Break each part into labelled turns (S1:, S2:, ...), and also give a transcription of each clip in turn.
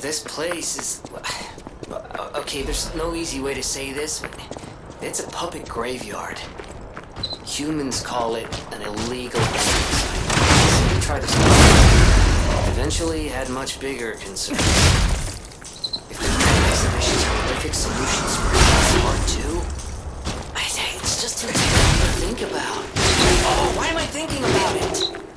S1: This place is. Okay, there's no easy way to say this. It's a puppet graveyard. Humans call it an illegal site. We tried to stop it. Eventually had much bigger concerns. If the grand exhibition's horrific solutions for part two, I say it's just too terrible to think about. Oh, why am I thinking about it?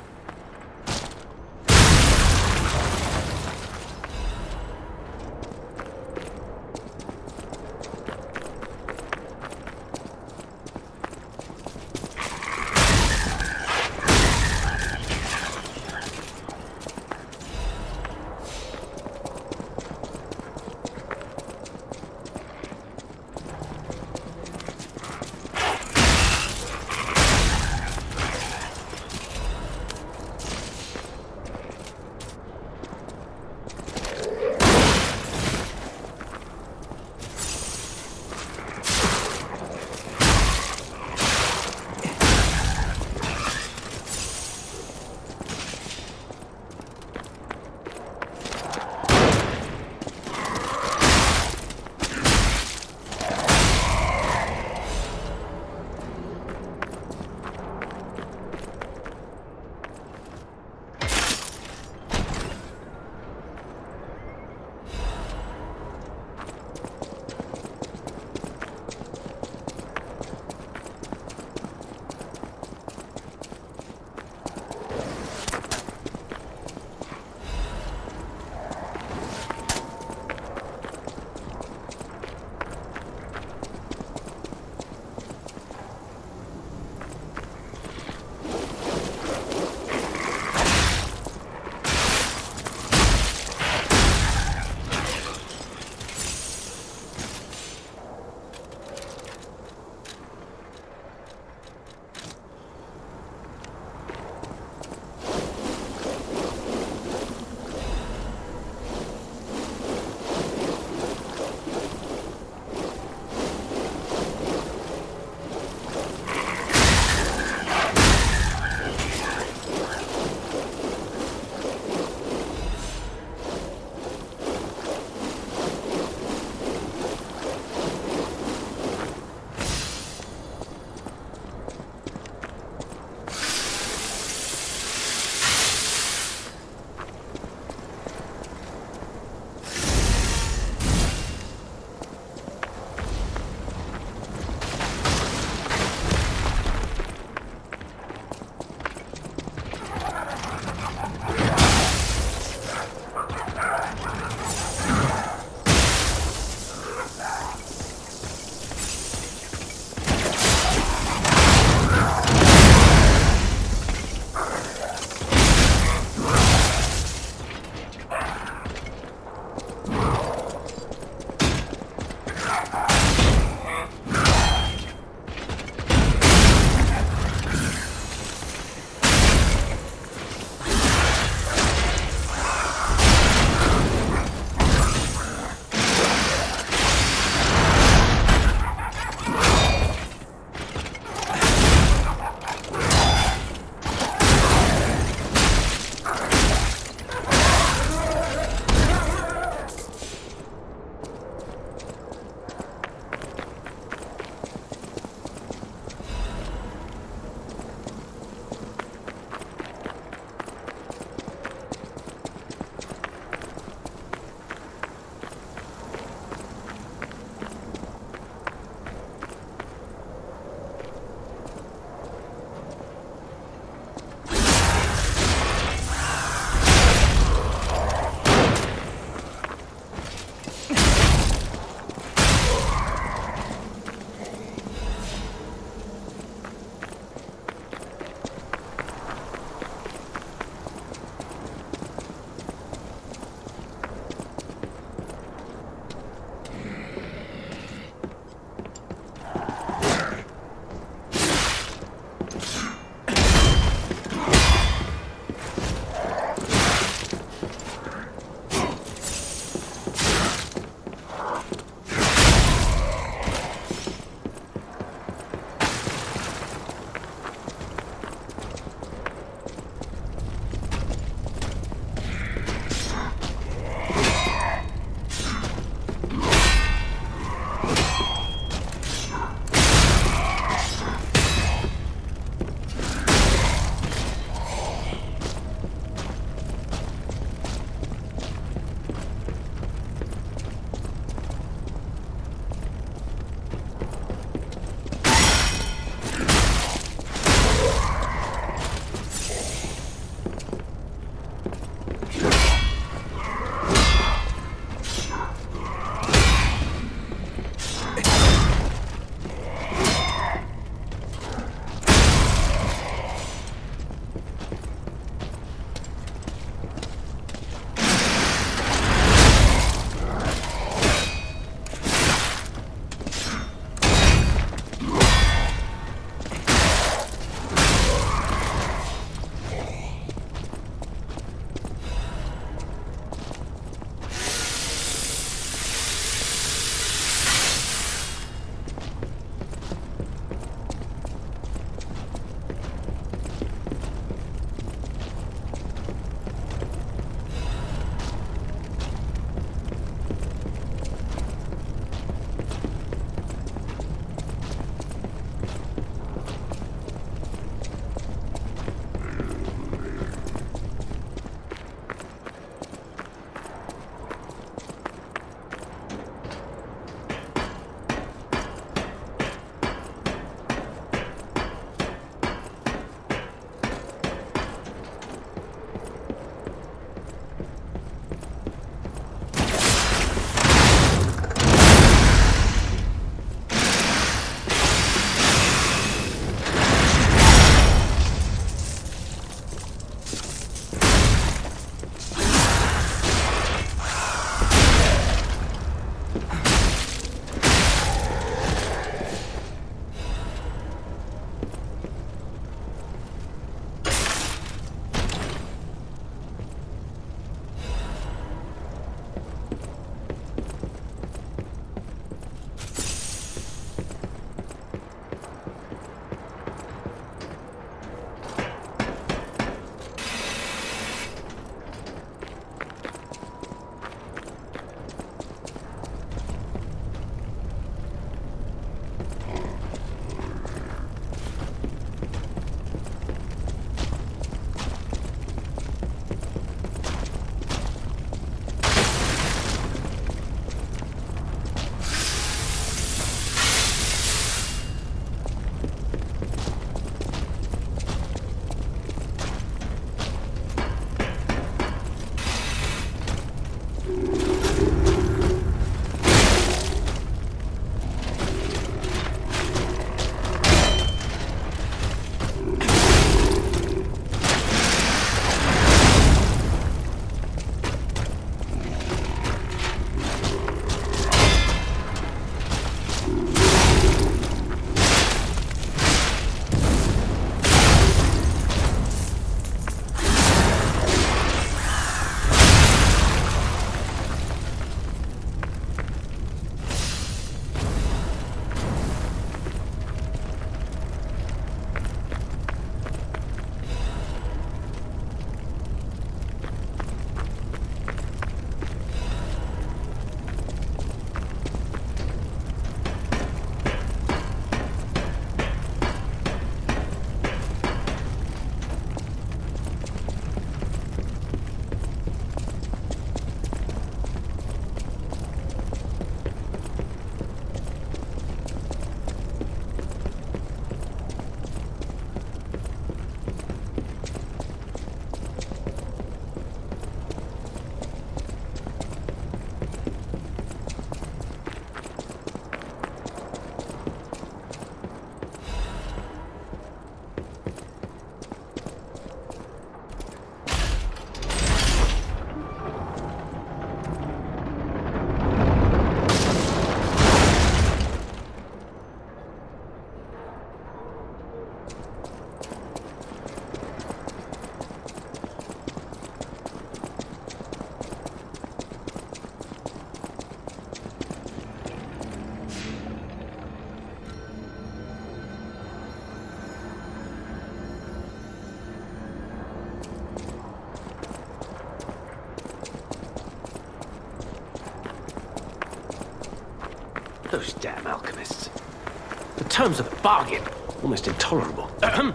S2: Terms of the bargain, almost intolerable. Ahem.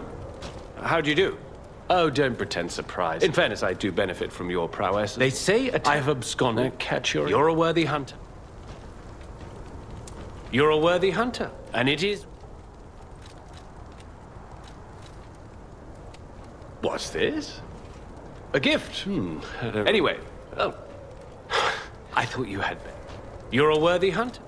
S3: How do you do? Oh, don't pretend surprise. In fairness, I do benefit from your prowess.
S2: They say a
S3: I have absconded. Catch your...
S2: You're a worthy hunter.
S3: You're a worthy hunter, and it is... What's this? A gift. Hmm. Anyway, oh. I thought you had been. You're a worthy hunter.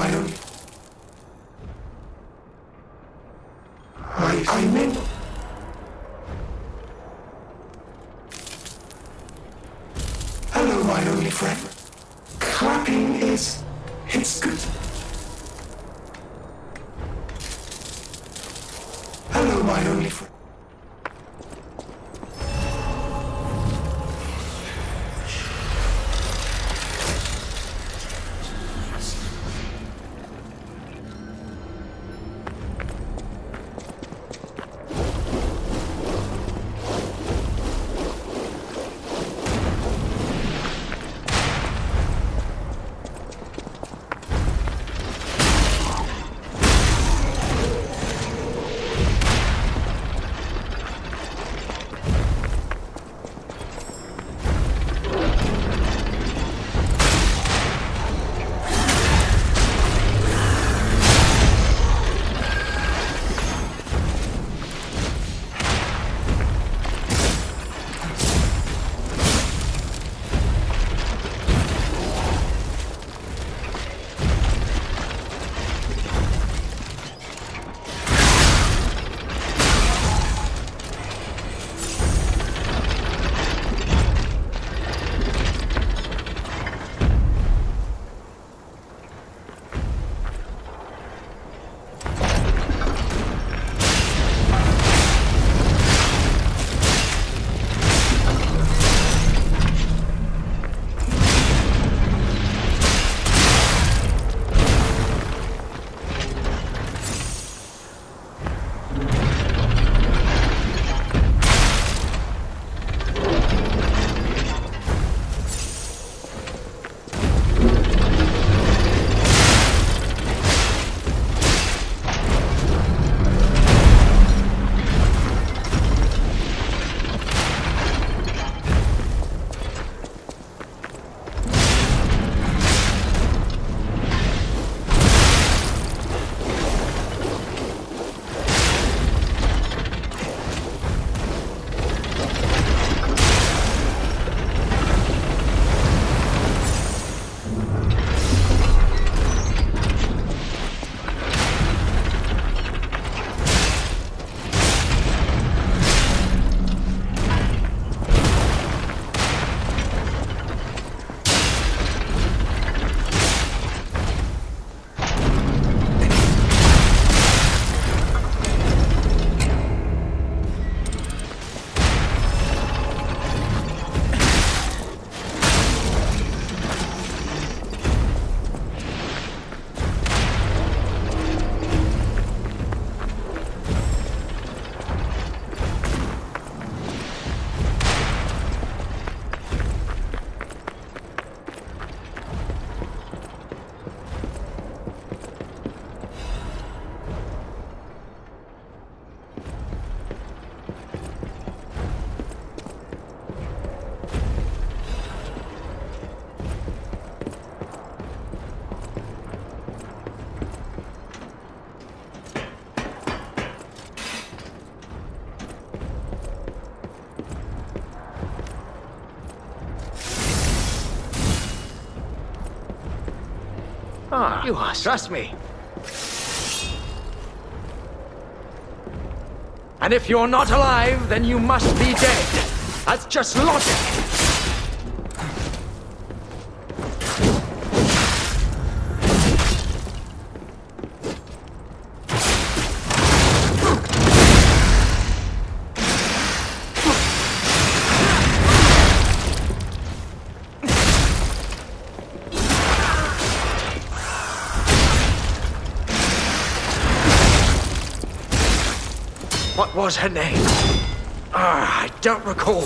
S4: Hello,
S2: Ah, you are. Trust me. And if you're not alive, then you must be dead. That's just logic. What was her name? Ah, I don't recall.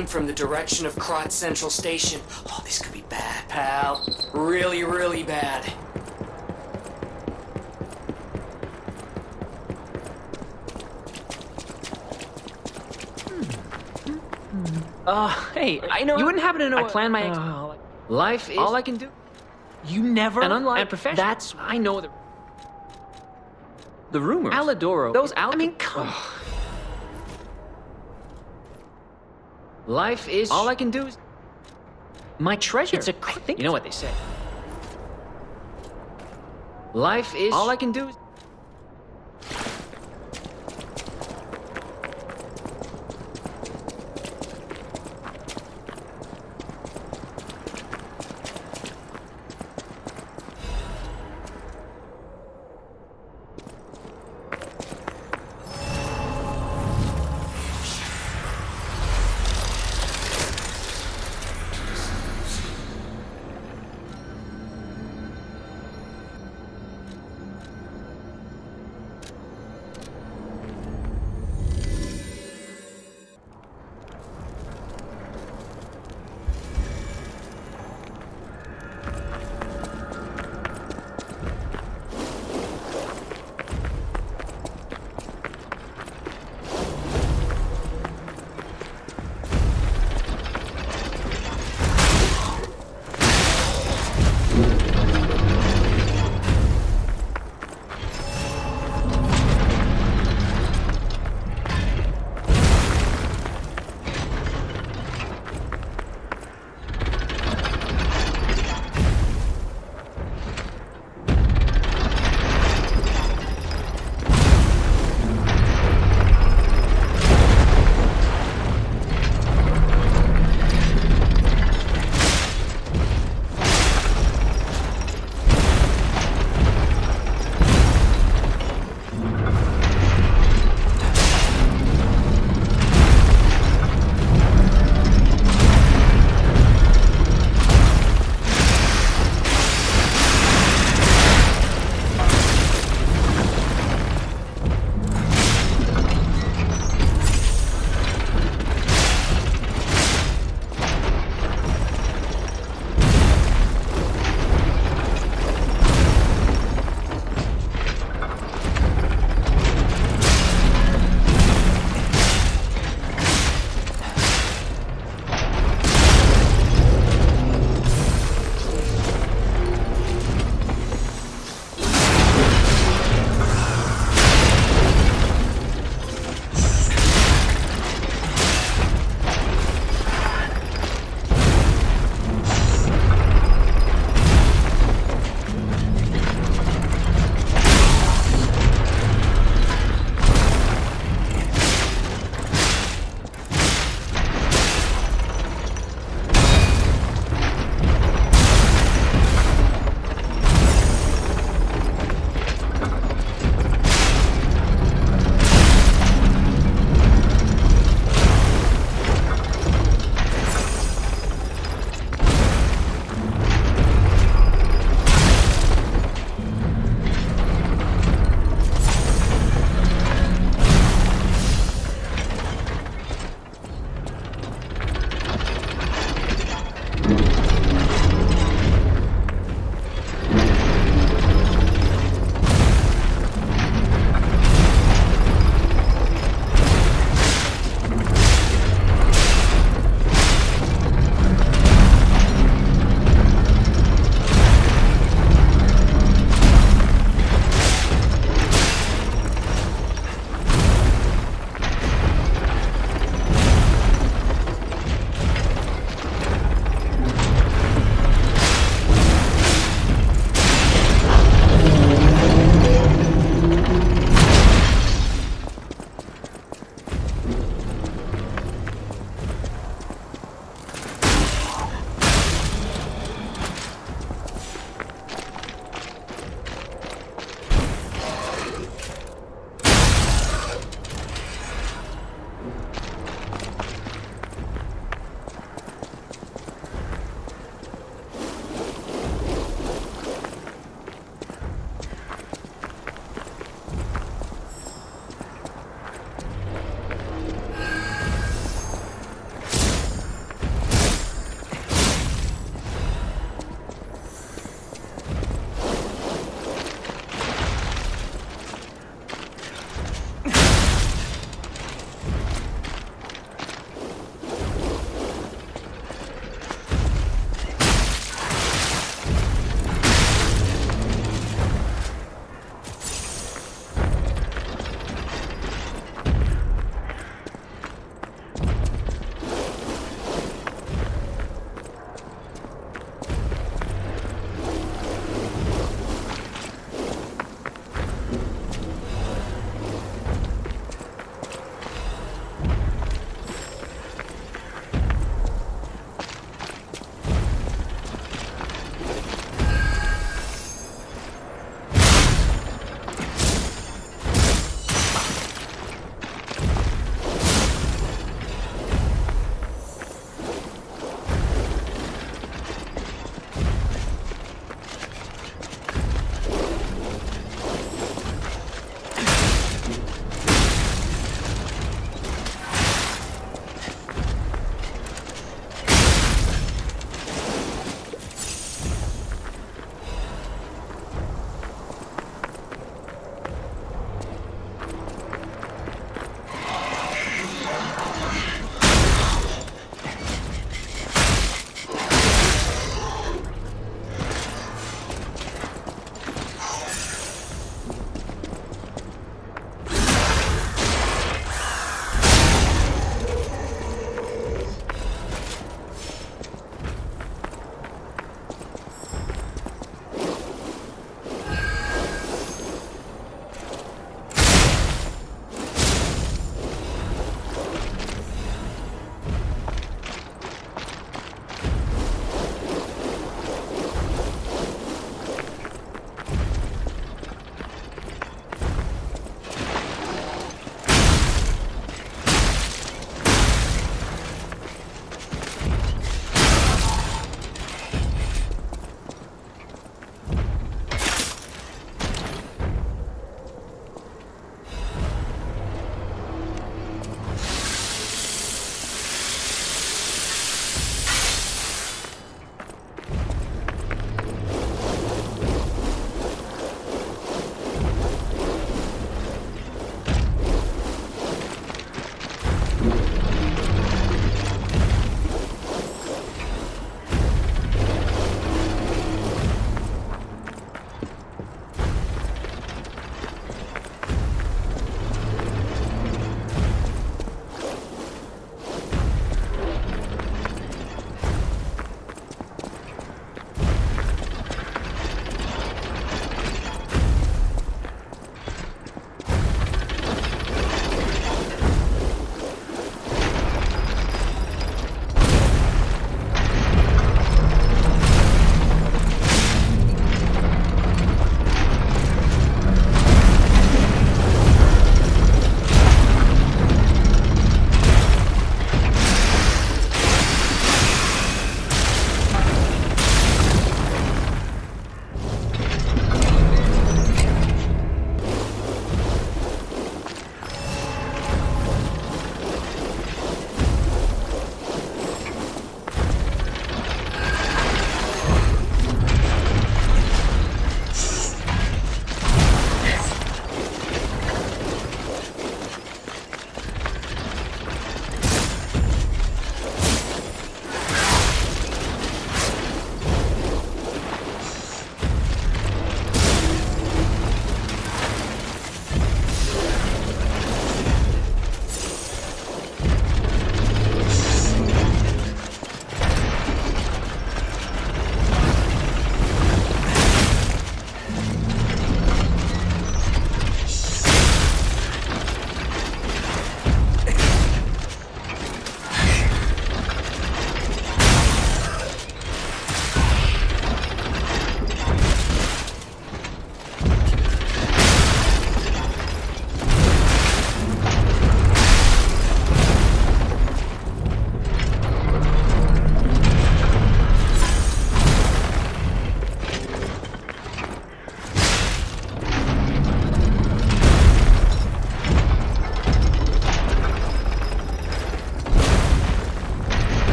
S1: Came from the direction of Krat Central Station. Oh, this could be bad, pal. Really, really bad.
S5: Uh, hey,
S6: I know-
S5: You wouldn't happen to know.
S6: I plan my
S5: Uh,
S6: Life is.
S5: all I can do.
S6: You never.
S5: And unlike
S6: and profession.
S5: that's I know the
S6: the rumors.
S5: Alidoro.
S6: Those
S5: I mean, come.
S6: Life is.
S5: All I can do is
S6: my treasure.
S5: It's a
S6: I think
S5: you know what they say.
S6: Life is.
S5: All I can do is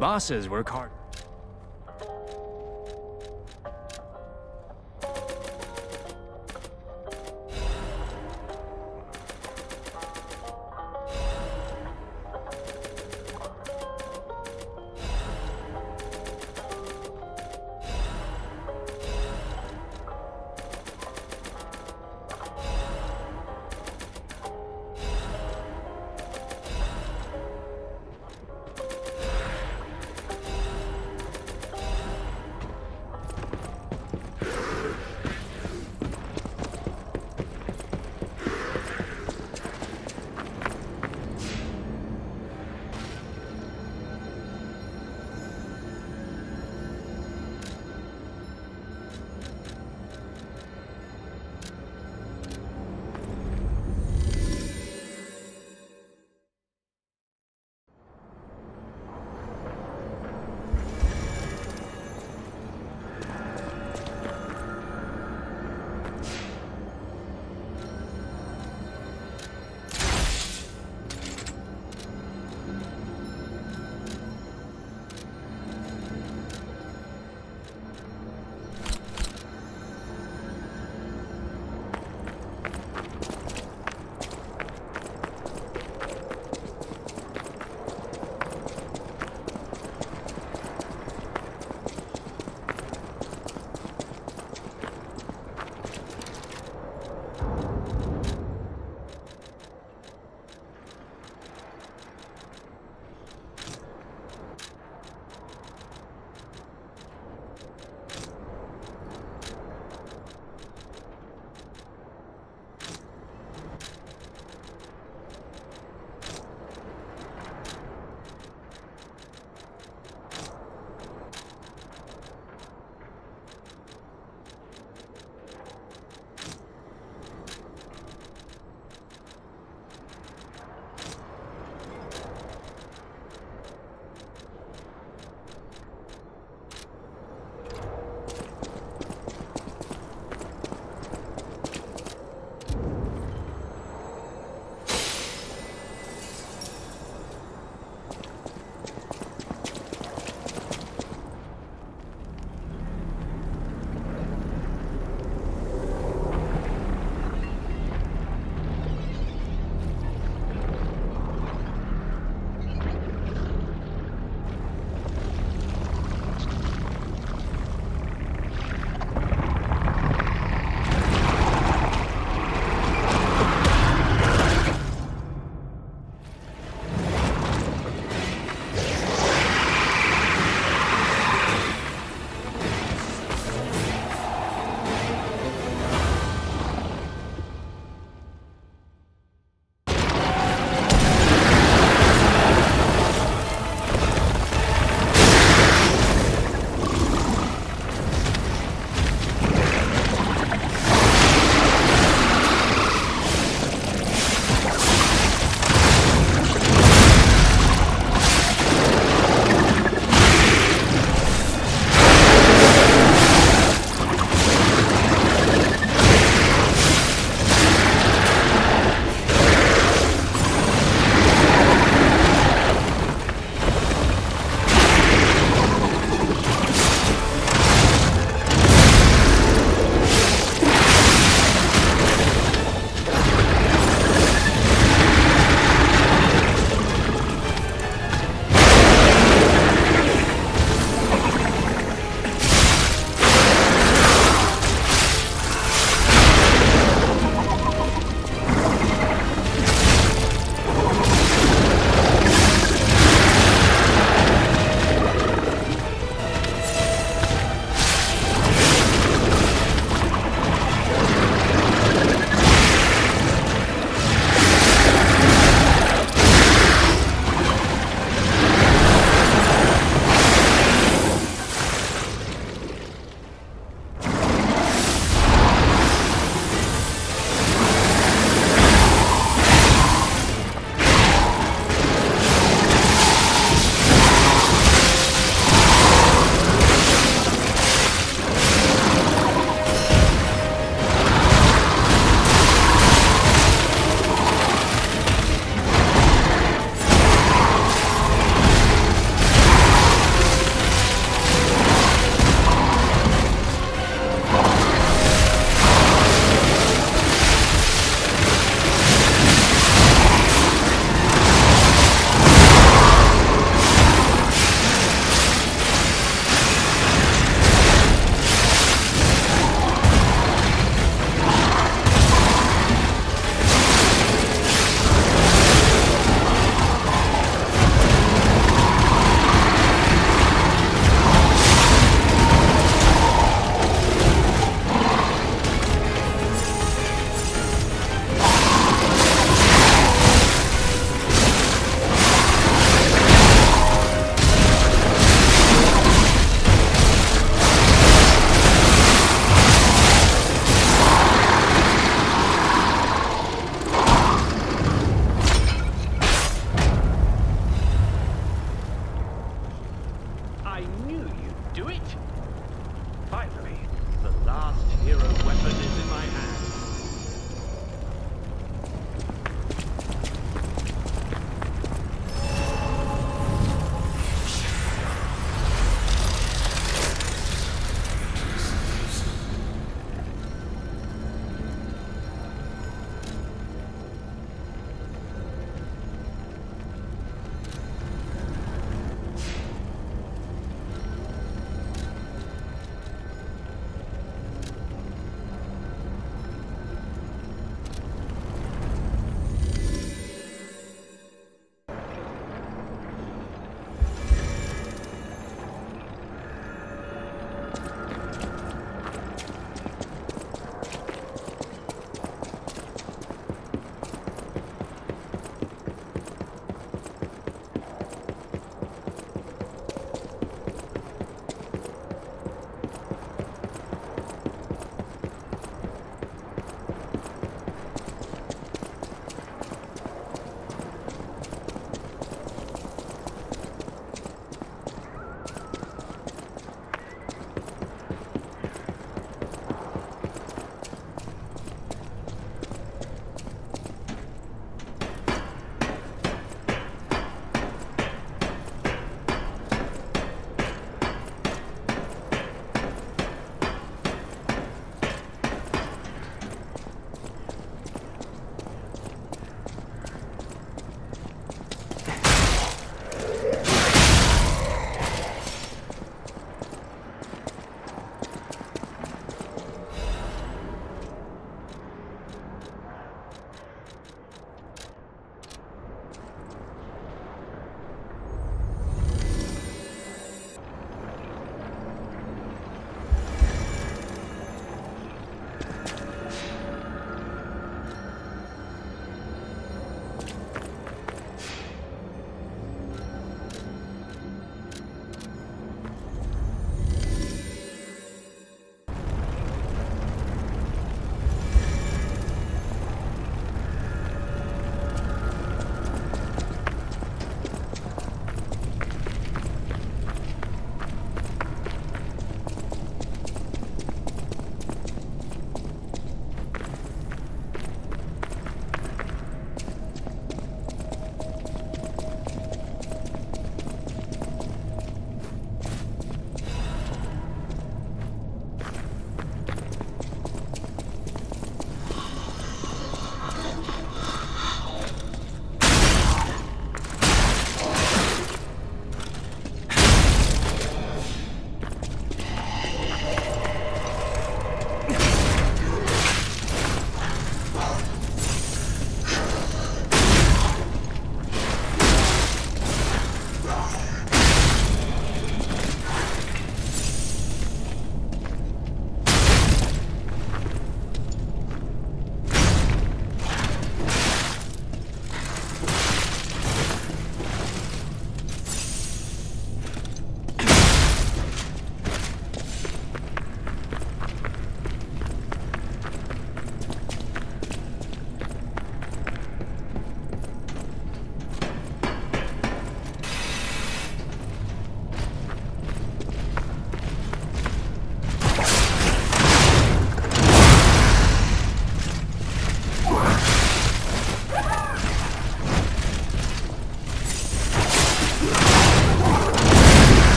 S7: Bosses work hard.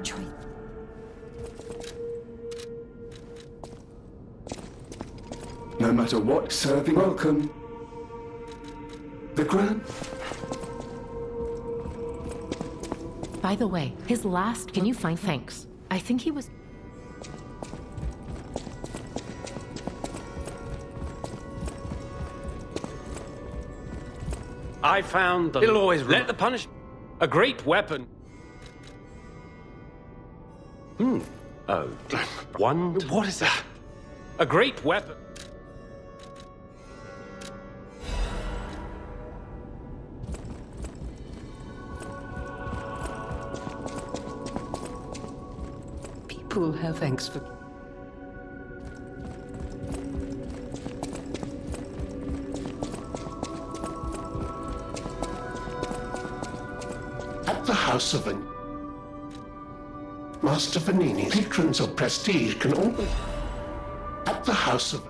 S8: Whatever choice.
S4: No matter what serving, welcome. The Grand.
S9: By the way, his last. Can you find thanks? I think he was.
S3: I found the. It'll always let the punish. A great weapon. Hmm. Oh. One. What is that? A great weapon.
S10: People have thanks for.
S4: At the House of An... Master Venigni, patrons of prestige can always... At the House of...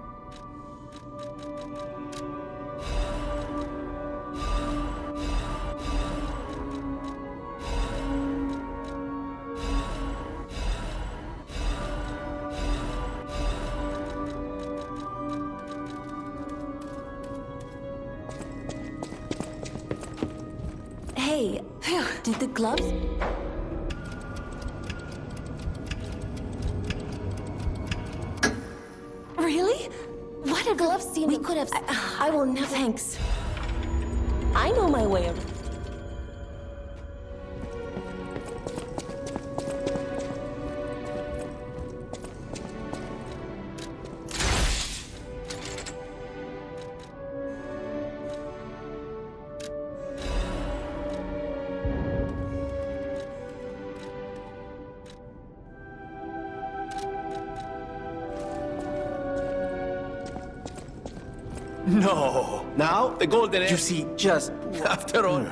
S11: Golden. You see, just after all.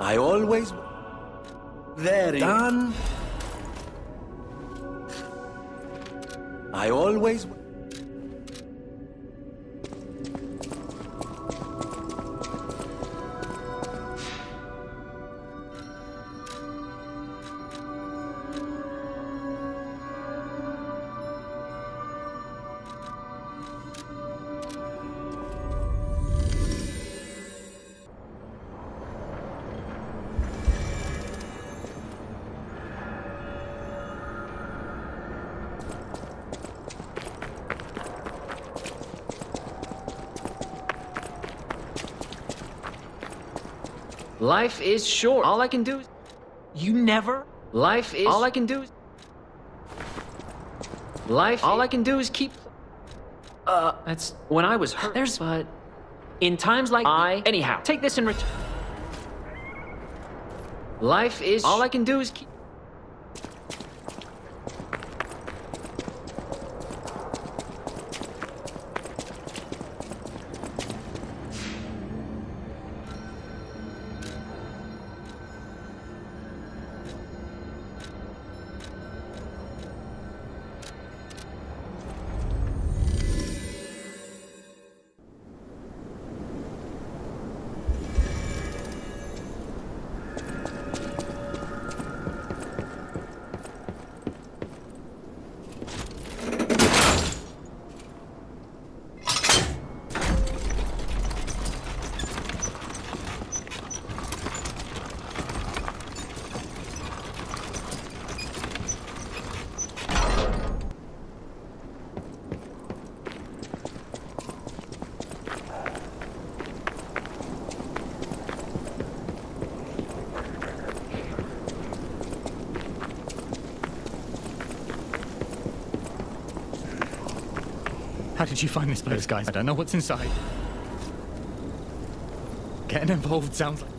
S11: I always. Very done. I always.
S6: Life is short. All I can do is.
S5: You never?
S6: Life is. All I can do is. Life. All I can do is keep. Uh, that's when I was hurt. There's. But. In times like I. Anyhow, take this in return. Life is. All I can do is keep.
S7: How did you find this place, guys? I don't know what's inside. Getting involved sounds like...